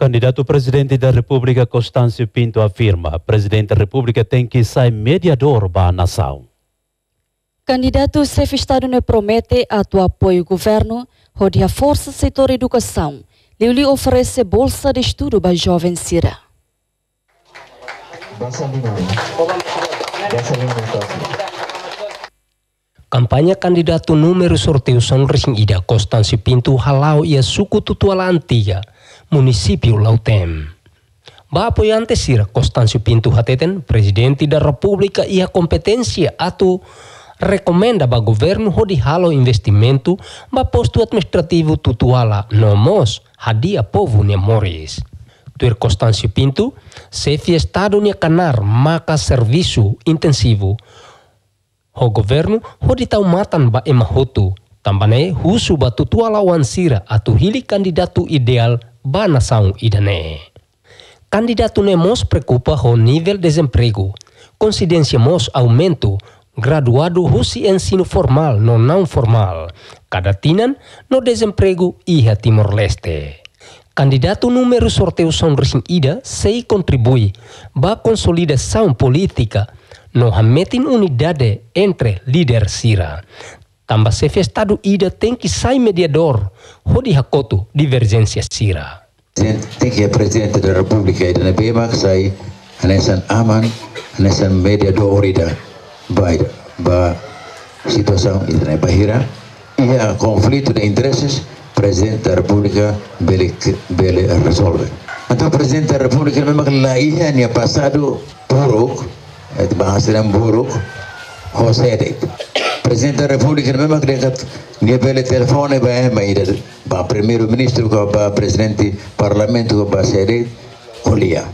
Candidato presidente da República Constâncio Pinto afirma presidente da República tem que ser mediador para a nação. Candidato chefe Estado ne promete atuar apoio ao governo, onde a força setor educação, lhe oferece bolsa de estudo para jovem Sira. Kampanye kandidato número sorteio São Rising Ida Constâncio Pinto halau ia suku tutuala antiga, município Lautem. Ba apoiante sira Constâncio Pinto hateten, presidente da República ia competência atu recomenda ba governo hodi halo investimento ba posto administrativo tutuala nomos hadia povo ne Moris. Tuer Constâncio Pinto, chefe estado nia canar maka serviço intensivo Ho governo hodi tau matan ba emahotu, tambane husu ba tutua lawan sira atau hili kandidatu ideal ba nação idane. Candidato ne mos preocupa ho nível desemprego, coincidência mos aumento graduado husi ensino formal no não formal, cada tinan no desemprego iha Timor-Leste. Candidato número sorteio São Rising Ida sei contribui ba consolidação política no hametin unidade entre líder Sira. Tambah se Estado ida tem que sai mediador, hodi hakoto divergência Sira. Tem que presidente da República ida na bemak sai anesan aman, anesan mediador ida ba ba situação ida na bahira. Ia conflito de interesses, presidente da República bele bele resolve. Então presidente da República memang ni passado buruk bahasa yang buruk Jose Presidente da República memang dekat dia beli telefone ba ma ida ba primeiro ministro ko ba presidente parlamento ko ba sede kuliah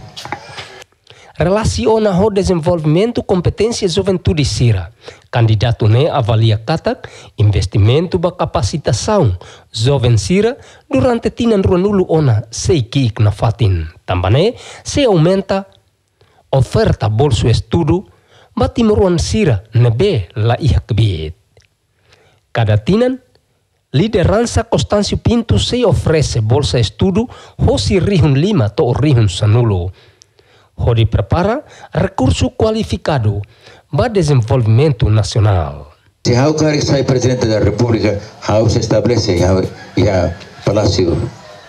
relaciona o desenvolvimento competência juventude Sira. Candidato ne avalia katak investimento ba capacitação jovem Sira durante tinan ruanulu ona sei kik na fatin. Tambane se aumenta oferta bolso estudo batimuruan sira nebe la iha kebiet. Cada tinan liderança Constâncio Pinto se oferece bolsa estudo hosi rihun lima to rihun sanulo. Hodi prepara recurso qualificado para desenvolvimento nacional. Se how kari sai presidente da República, how se estabelece how ya Palácio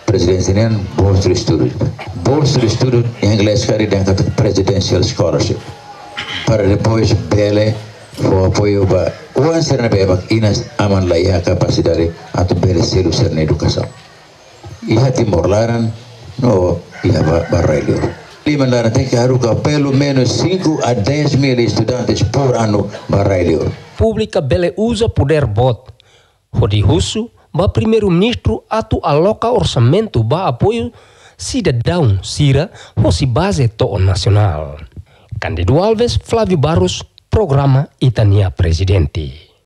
Presidencial Bolsa de Estudo. Bolsa de Estudo em dengan Presidential Scholarship. Para depois bele for apoio ba uang serna bebak inas aman lah ya capacidade atau bele selu serna educação. Iha Timor Laran no iha Barrailio. Lima Laran tem haruka pelo menos 5 a 10 mil estudantes por ano Barrailio. Pública bele usa poder bot. Hodi husu ba primeiro-ministro atu aloca orçamento ba apoio cidadão Sira hosi base to nacional. Candido Alves, Flávio Barros, programa Itania Presidente.